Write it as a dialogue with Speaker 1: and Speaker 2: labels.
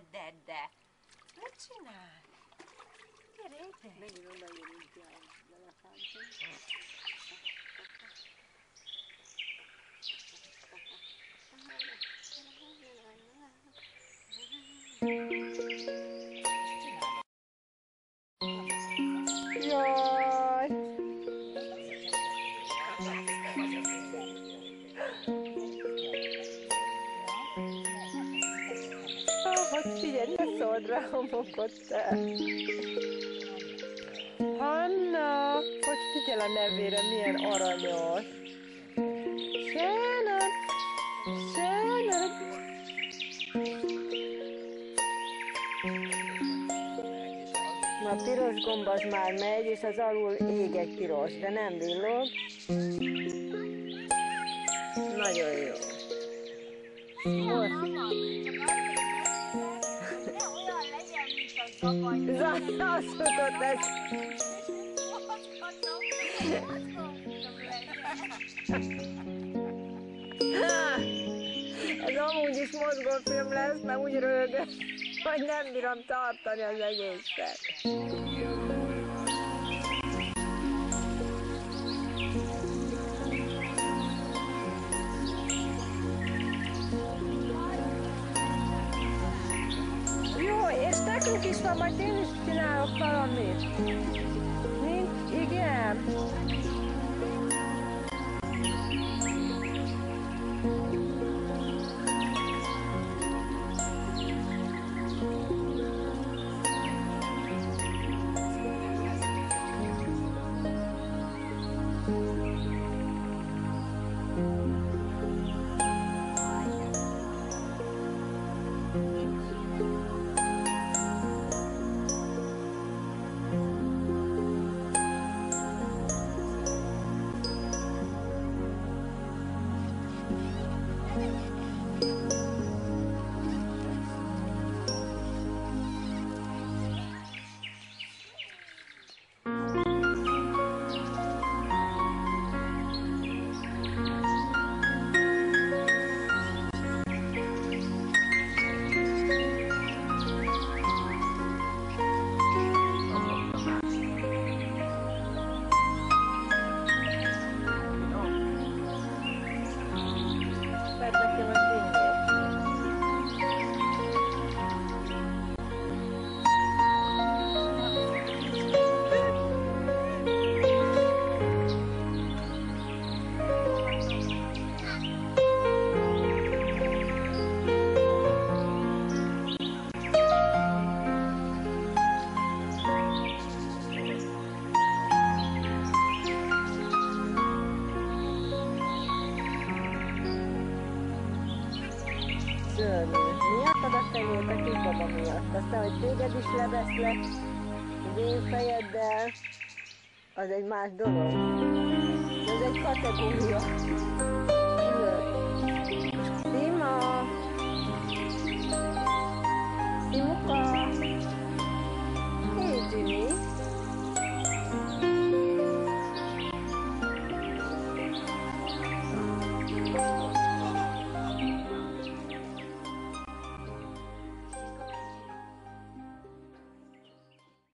Speaker 1: dede. Lucina, che rete? Meglio
Speaker 2: non la io limpiamo dalla
Speaker 3: fante. Hogy figyelj, ne szóld rá homokot te! Hanna! Hogy figyel a nevére, milyen aranyos! Shannon! Shannon! A piros gomb az már megy, és az alul ég egy piros, de nem villog. Nagyon jó. Most. Zaj, azt jutott ez. Ez amúgy is mozgófilm lesz, mert úgy rögök, hogy nem bírom tartani az egészet. Islam'a demiştin is falan diye. Nin, igen. Csörnős. Miattad a fenyőt a kisbaba miatt. Aztán, hogy téged is leveszlek az én fejeddel, az egy más dolog. Ez egy kategória. Sima!